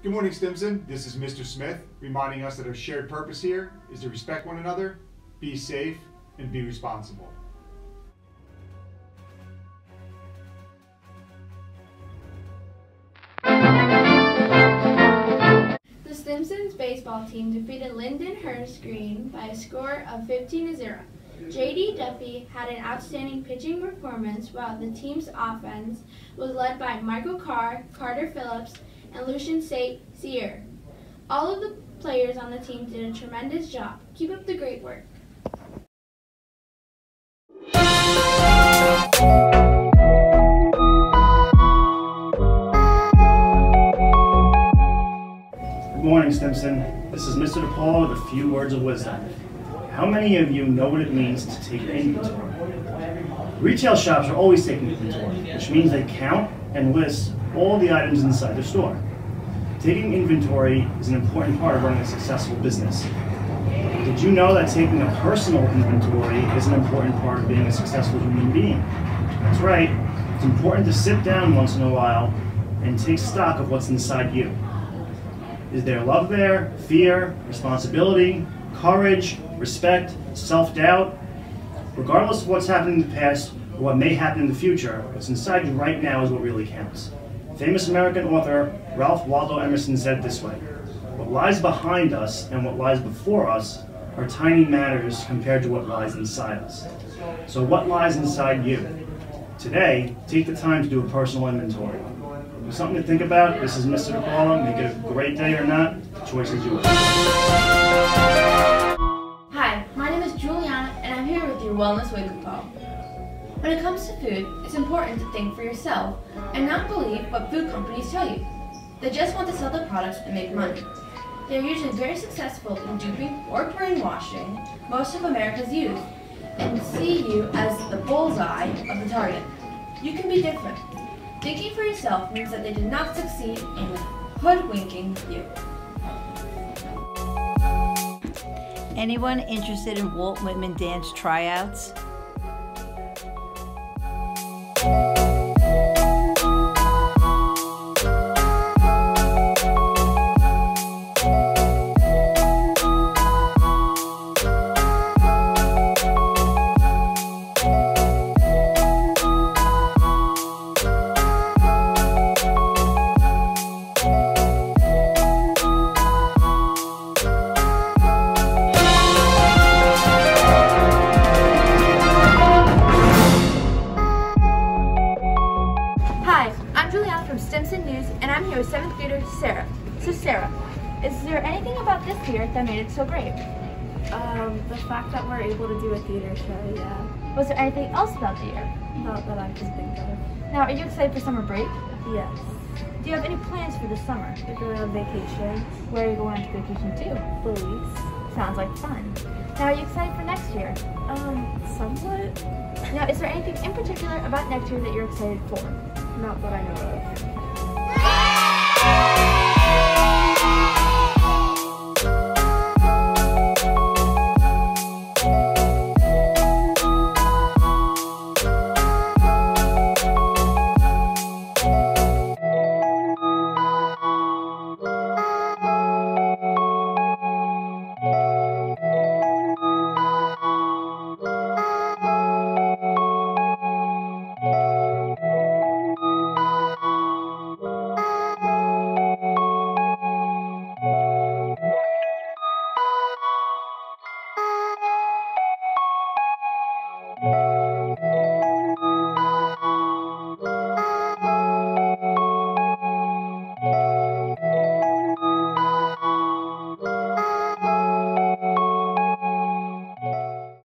Good morning, Stimson. This is Mr. Smith, reminding us that our shared purpose here is to respect one another, be safe, and be responsible. The Stimsons baseball team defeated Lindenhurst Green by a score of 15 to 0. J.D. Duffy had an outstanding pitching performance while the team's offense was led by Michael Carr, Carter Phillips, and Lucian. Cyr. All of the players on the team did a tremendous job. Keep up the great work. Good morning, Stimson. This is Mr. DePaulo with a few words of wisdom. How many of you know what it means to take inventory? Retail shops are always taking inventory, which means they count and list all the items inside the store. Taking inventory is an important part of running a successful business. Did you know that taking a personal inventory is an important part of being a successful human being? That's right. It's important to sit down once in a while and take stock of what's inside you. Is there love there, fear, responsibility, courage, respect, self doubt? Regardless of what's happened in the past what may happen in the future, what's inside you right now is what really counts. Famous American author Ralph Waldo Emerson said this way What lies behind us and what lies before us are tiny matters compared to what lies inside us. So, what lies inside you? Today, take the time to do a personal inventory. Something to think about. This is Mr. DePaulo. Make it a great day or not. The choice is yours. Hi, my name is Juliana and I'm here with your Wellness Wake Up Call. When it comes to food, it's important to think for yourself and not believe what food companies tell you. They just want to sell the products and make money. They are usually very successful in duping or brainwashing most of America's youth and see you as the bullseye of the target. You can be different. Thinking for yourself means that they did not succeed in hoodwinking you. Anyone interested in Walt Whitman dance tryouts? Here with 7th grader Sarah. So Sarah, is there anything about this year that made it so great? Um, the fact that we're able to do a theater show, yeah. Was there anything else about the year? Not that I can think of. Now, are you excited for summer break? Yes. Do you have any plans for the summer? We're going on vacation. Where are you going on vacation to? Belize. Sounds like fun. Now, are you excited for next year? Um, somewhat. Now, is there anything in particular about next year that you're excited for? Not that I know of. Bye.